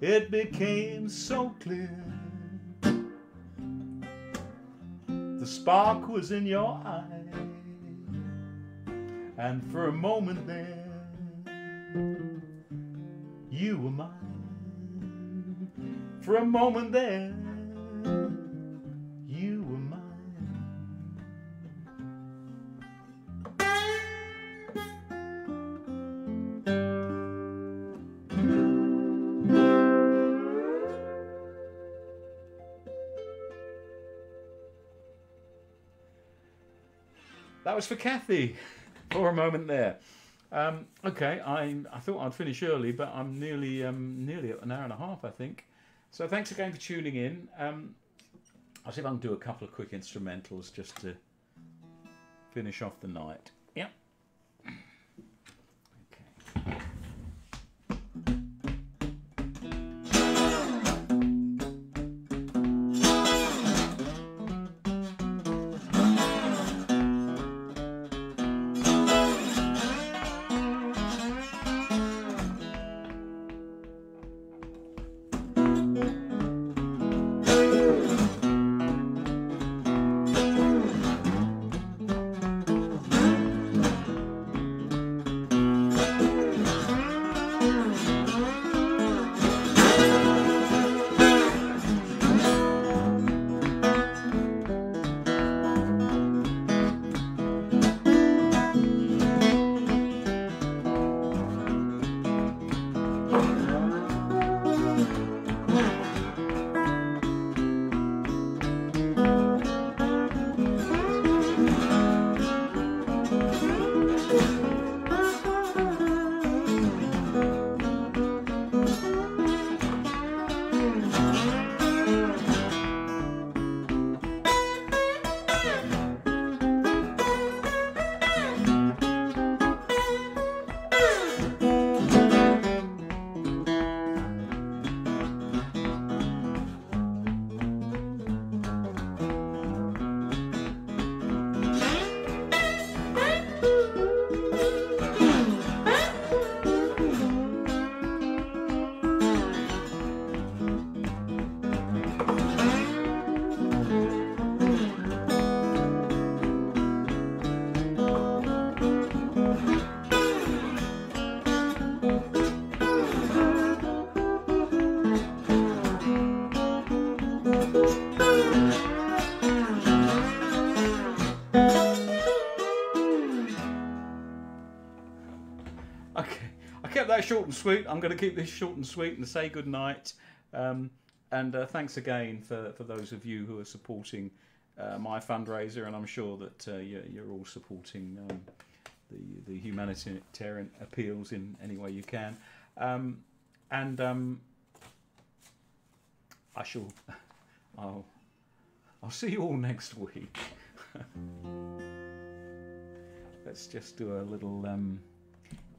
It became so clear. The spark was in your eye, and for a moment there, you were mine. For a moment there, was for Kathy for a moment there. Um, okay, I I thought I'd finish early, but I'm nearly um, nearly at an hour and a half, I think. So thanks again for tuning in. Um, I'll see if I can do a couple of quick instrumentals just to finish off the night. And sweet. I'm going to keep this short and sweet and say good night. Um, and uh, thanks again for, for those of you who are supporting uh, my fundraiser, and I'm sure that uh, you're, you're, all supporting um, the, the humanitarian appeals in any way you can. Um, and um, I shall, [LAUGHS] I'll, I'll see you all next week. [LAUGHS] Let's just do a little.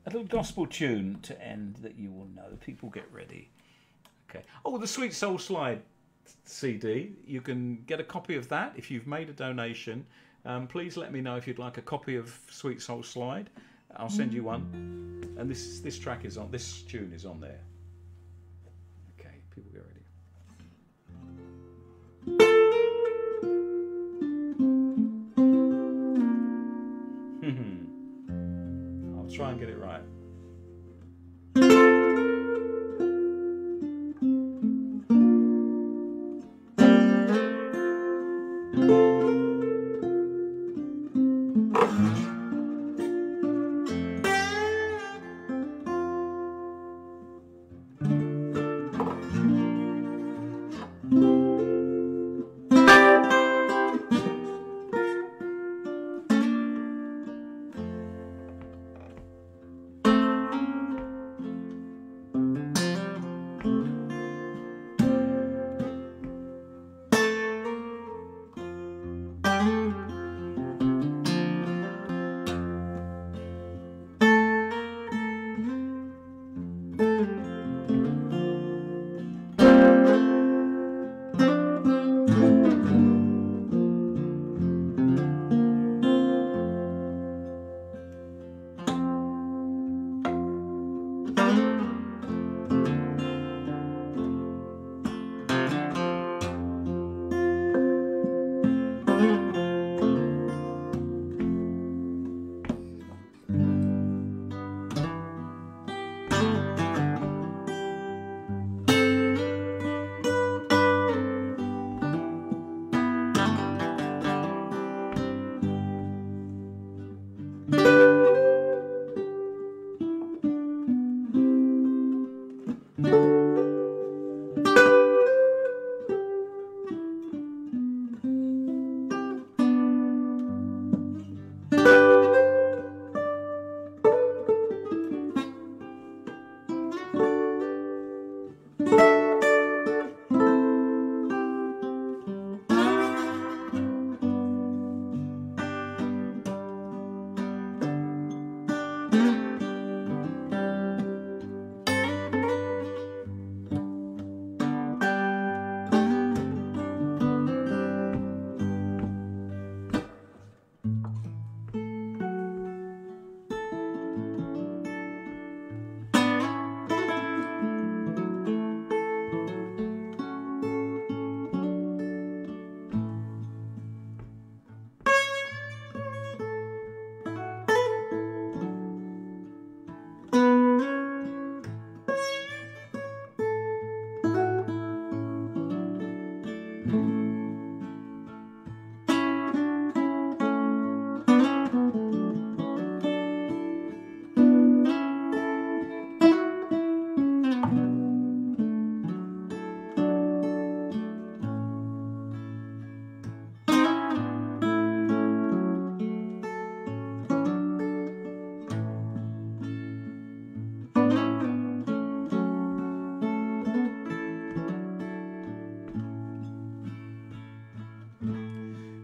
A little gospel tune to end that you will know. People get ready. Okay. Oh, the Sweet Soul Slide CD. You can get a copy of that if you've made a donation. Um, please let me know if you'd like a copy of Sweet Soul Slide. I'll send you one. And this this track is on. This tune is on there. Try and get it right.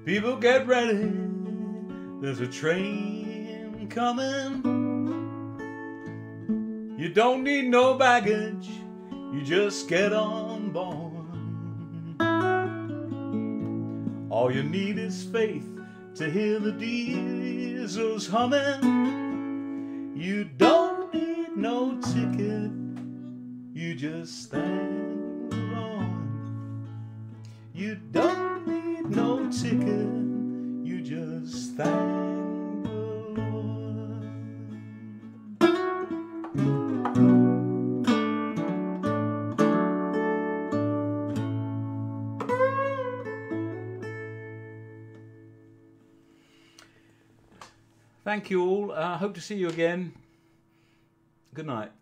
People get ready, there's a train coming. You don't need no baggage, you just get on board. All you need is faith to hear the diesels humming. You don't need no ticket, you just Thank you all. Uh, hope to see you again. Good night.